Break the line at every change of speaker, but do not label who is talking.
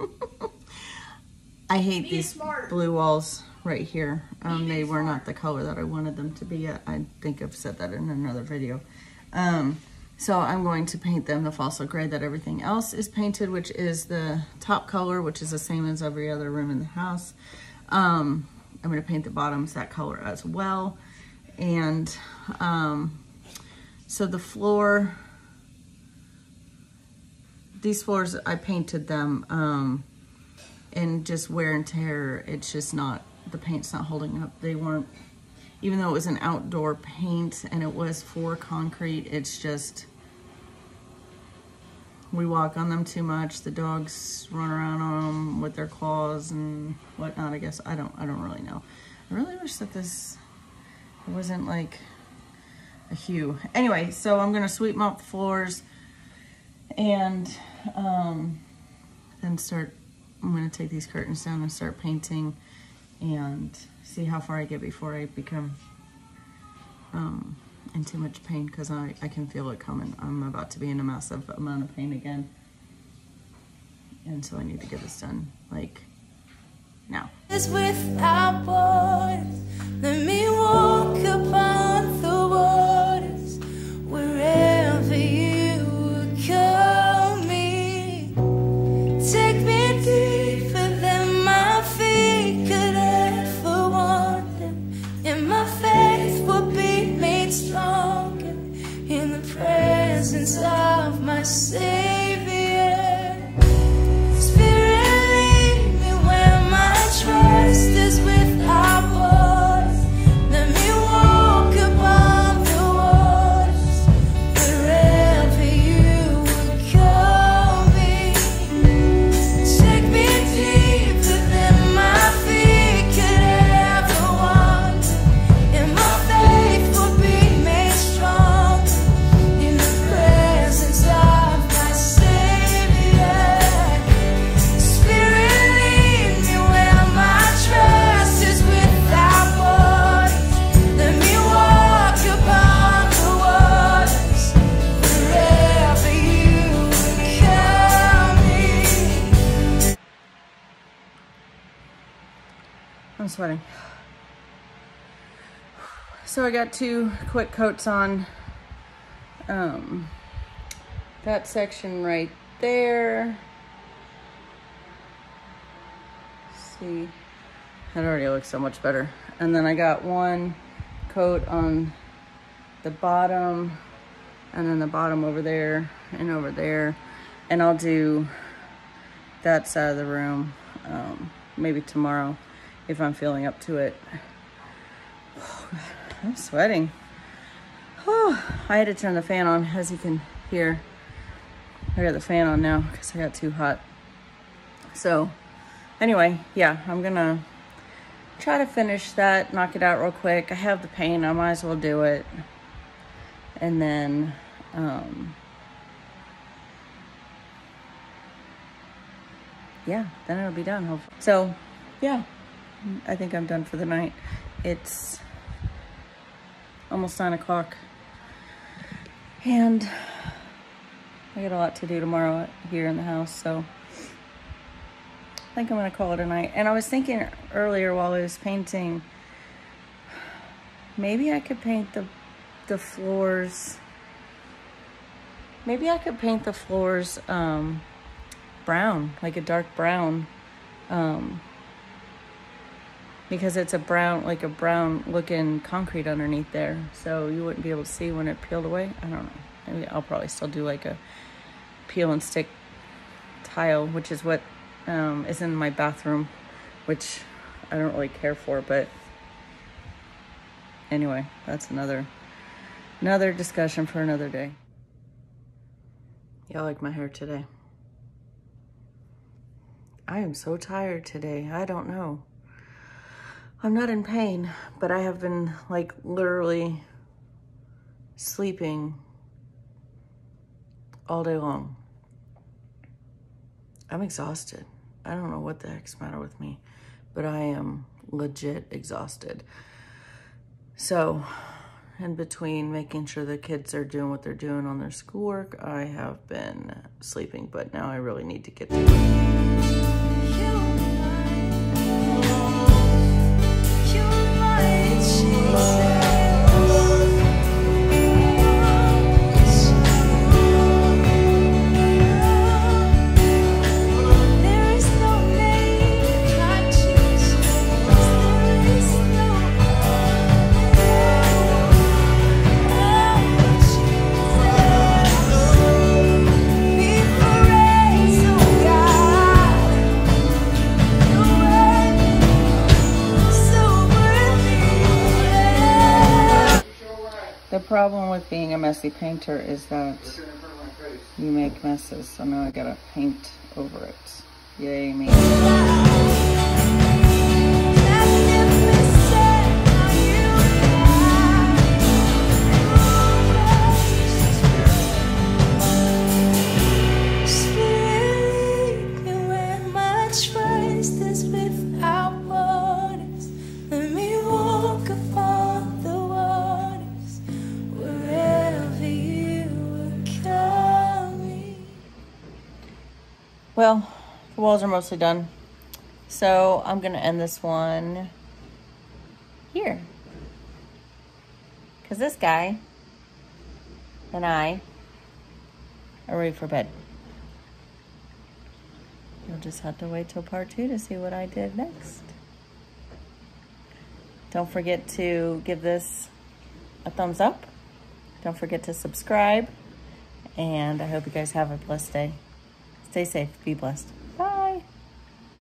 I hate
Be
these
smart.
blue walls right here. Um, they were
smart.
not the color that I wanted them to be. I think I've said that in another video. Um, so I'm going to paint them the fossil gray that everything else is painted, which is the top color, which is the same as every other room in the house. Um, I'm going to paint the bottoms that color as well. And um, so the floor, these floors, I painted them. Um, and just wear and tear, it's just not, the paint's not holding up. They weren't, even though it was an outdoor paint and it was for concrete, it's just, we walk on them too much. The dogs run around on them with their claws and whatnot, I guess. I don't, I don't really know. I really wish that this wasn't like a hue. Anyway, so I'm gonna sweep mop the floors and um, then start I'm gonna take these curtains down and start painting and see how far I get before I become um, in too much pain because I, I can feel it coming. I'm about to be in a massive amount of pain again. And so I need to get this done like now. I'm sweating. So I got two quick coats on um, that section right there. See, that already looks so much better. And then I got one coat on the bottom and then the bottom over there and over there. And I'll do that side of the room um, maybe tomorrow if I'm feeling up to it. I'm sweating. Whew. I had to turn the fan on as you can hear. I got the fan on now because I got too hot. So anyway, yeah, I'm gonna try to finish that, knock it out real quick. I have the paint, I might as well do it. And then, um, yeah, then it'll be done, hopefully. So, yeah, I think I'm done for the night. It's almost nine o'clock. And I got a lot to do tomorrow here in the house, so I think I'm gonna call it a night. And I was thinking earlier while I was painting, maybe I could paint the the floors. Maybe I could paint the floors um, brown, like a dark brown, um, because it's a brown, like a brown looking concrete underneath there, so you wouldn't be able to see when it peeled away. I don't know. Maybe I'll probably still do like a peel and stick tile, which is what um, is in my bathroom, which I don't really care for, but anyway, that's another another discussion for another day. Y'all like my hair today? I am so tired today. I don't know. I'm not in pain, but I have been like literally sleeping all day long. I'm exhausted. I don't know what the heck's the matter with me, but I am legit exhausted. So, in between making sure the kids are doing what they're doing on their schoolwork, I have been sleeping, but now I really need to get to problem with being a messy painter is that you make messes. So now I gotta paint over it. Yay me. Well, the walls are mostly done. So I'm gonna end this one here. Cause this guy and I are ready for bed. You'll just have to wait till part two to see what I did next. Don't forget to give this a thumbs up. Don't forget to subscribe. And I hope you guys have a blessed day. Stay safe. Be blessed.